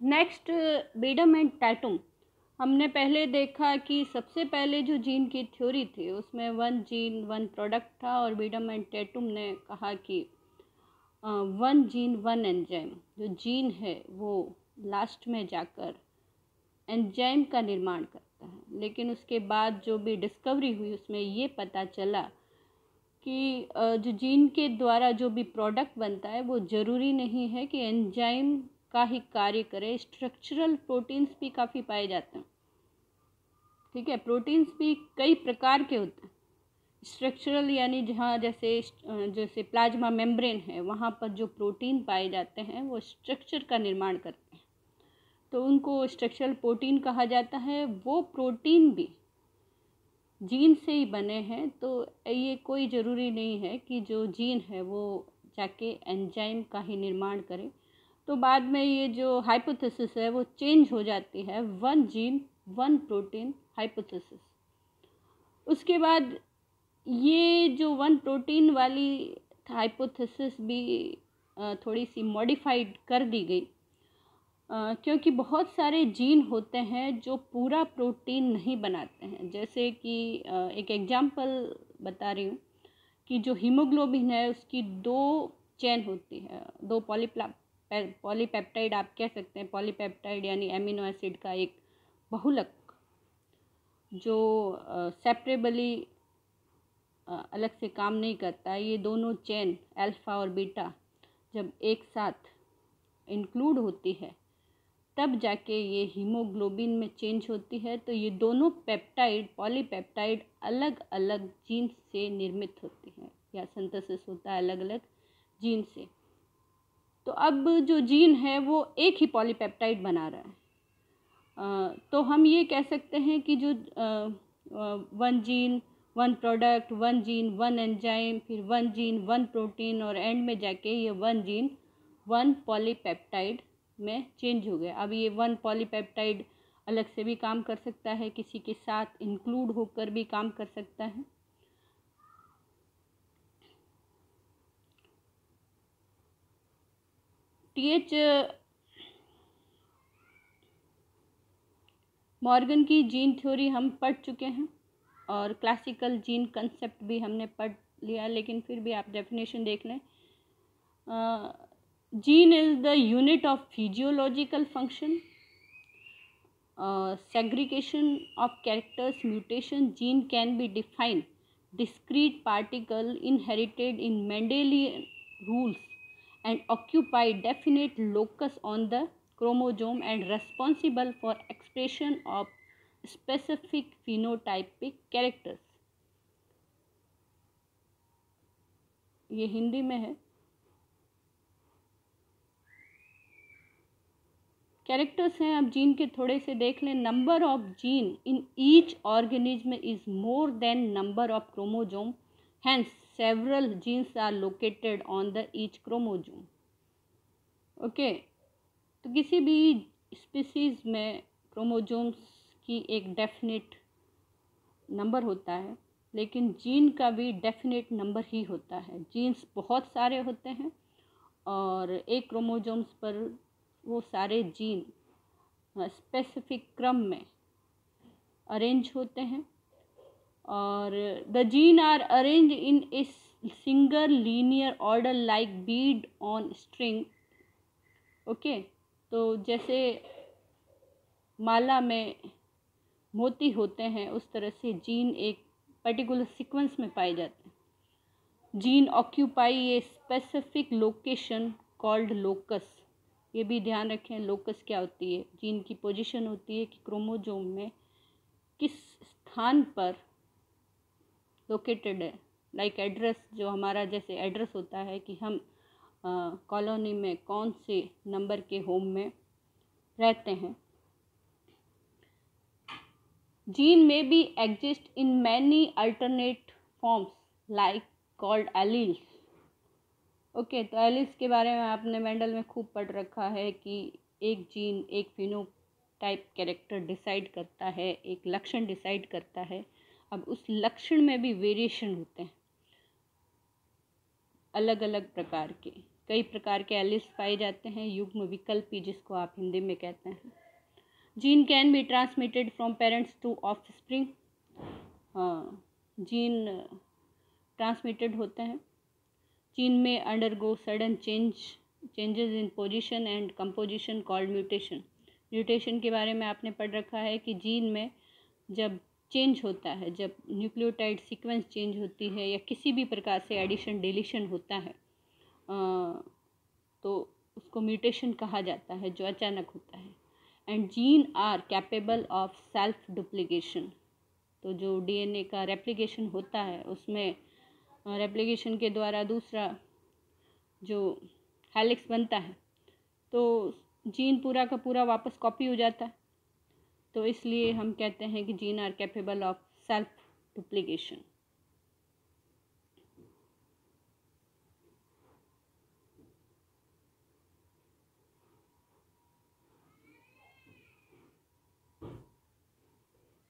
Next बीडम and टैटुम हमने पहले देखा कि सबसे पहले जो जीन की थ्योरी थी, उसमें वन जीन वन प्रोडक्ट था और बीडम एंड टैटुम ने कहा कि वन जीन वन एंजाइम जो जीन है, वो लास्ट में जाकर एंजाइम का निर्माण करता है। लेकिन उसके बाद जो भी डिस्कवरी हुई, उसमें ये पता चला कि जो जीन के द्वारा जो भी प्रोडक्ट बनता है, वो ज़रूरी नहीं है कि एंजाइम का ही कार्य करे। स्ट्रक्चरल प्रोटीन्स भी काफ़ी पाए जाते हैं। ठीक है? प्रोटीन्स भी कई प्रकार के होते हैं। स्ट्रक्चरल यानी जहाँ जैसे जैसे प्लाज्मा मेम्ब्रेन है, वहाँ पर जो प्रोटीन पाए जाते हैं, वो स्ट्रक्चर का निर्माण करते हैं। तो उनको स्ट्रक्चरल प्रोटीन कहा जाता है। वो प्रोटीन भी जीन से ही बने हैं। तो ये कोई ज़रूरी नहीं है कि जो जीन है, वो जाके एंजाइम का ही निर्माण करे। तो बाद में ये जो हाइपोथेसिस है, वो चेंज हो जाती है one gene one protein hypothesis उसके बाद ये जो वन प्रोटीन वाली हाइपोथेसिस भी थोड़ी सी मॉडिफाइड कर दी गई। क्योंकि बहुत सारे जीन होते हैं जो पूरा प्रोटीन नहीं बनाते हैं। जैसे कि एक एग्जांपल बता रही हूँ कि जो हीमोग्लोबिन है, उसकी दो चेन होती है, दो पॉलीप्ला पॉलीपेप्टाइड आप कह सकते हैं, पॉलीपेप्टाइड यानी एमिनो एसिड का एक बहुलक, जो सेपरेबली अलग से काम नहीं करता ये दोनों चेन, अल्फ़ा और बीटा, जब एक साथ इंक्लूड होती है, तब जाके ये हीमोग्लोबिन में चेंज होती है। तो ये दोनों पेप्टाइड पॉलीपेप्टाइड अलग अलग जीन से निर्मित होती हैं, या सिंथेसिस होता है अलग अलग जीन से। तो अब जो जीन है वो एक ही पॉलीपेप्टाइड बना रहा है। तो हम ये कह सकते हैं कि जो one gene one product one gene one enzyme फिर वन जीन वन प्रोटीन और एंड में जाके ये वन जीन वन पॉलीपेप्टाइड में चेंज हो गया। अब ये वन पॉलीपेप्टाइड अलग से भी काम कर सकता है, किसी के साथ इंक्लूड होकर भी काम कर सकता है। टीएच, मॉर्गन की जीन थ्योरी हम पढ़ चुके हैं और क्लासिकल जीन कंसेप्ट भी हमने पढ़ लिया लेकिन फिर भी आप डेफिनेशन देख लें। Gene is the unit of physiological function. Segregation of characters, mutation, gene can be define discrete particle inherited in Mendelian rules. And occupy definite locus on the chromosome and responsible for expression of specific phenotypic characters ये हिंदी में है characters हैं अब gene के थोड़े से देख लें number of gene in each organism is more than number of chromosome hence several genes are located on the each chromosome okay तो किसी भी स्पीसीज में क्रोमोजोम्स की एक डेफिनेट नंबर होता है, लेकिन जीन का भी डेफिनेट नंबर ही होता है। जीन्स बहुत सारे होते हैं और एक क्रोमोजोम्स पर वो सारे जीन स्पेसिफिक क्रम में अरेंज होते हैं। और the gene are arrange in a single linear order like bead on string okay तो जैसे माला में मोती होते हैं, उस तरह से जीन एक पर्टिकुलर सीक्वेंस में पाए जाते हैं। Gene occupy a specific location called locus ये भी ध्यान रखें लोकस क्या होती है? जीन की पोजीशन होती है कि क्रोमोजोम में किस स्थान पर लोकेटेड है। लाइक एड्रेस जो हमारा जैसे एड्रेस होता है कि हम कॉलोनी में कौन से नंबर के होम में रहते हैं। Gene may be exist in many alternate forms like called alleles okay तो एलिस के बारे में आपने मेंडल में खूब पढ़ रखा है कि एक जीन एक फिनो टाइप कैरेक्टर डिसाइड करता है, एक लक्षण डिसाइड करता है। अब उस लक्षण में भी वेरिएशन होते हैं। अलग अलग प्रकार के। कई प्रकार के एलिस पाए जाते हैं, युग्म विकल्पी जिसको आप हिंदी में कहते हैं। Gene can be transmitted from parents to offspring gene transmitted होते हैं। Gene may undergo sudden change changes in position and composition called mutation mutation के बारे में आपने पढ़ रखा है कि जीन में जब चेंज होता है जब न्यूक्लियोटाइड सीक्वेंस चेंज होती है या किसी भी प्रकार से एडिशन डिलीशन होता है आ, तो उसको म्यूटेशन कहा जाता है जो अचानक होता है। And gene are capable of self duplication. तो जो डीएनए का रेप्लिकेशन होता है उसमें रेप्लिकेशन के द्वारा दूसरा जो हेलिक्स बनता है तो जीन पूरा का पूरा वापस कॉपी हो जाता है। तो इसलिए हम कहते हैं कि gene are capable of self duplication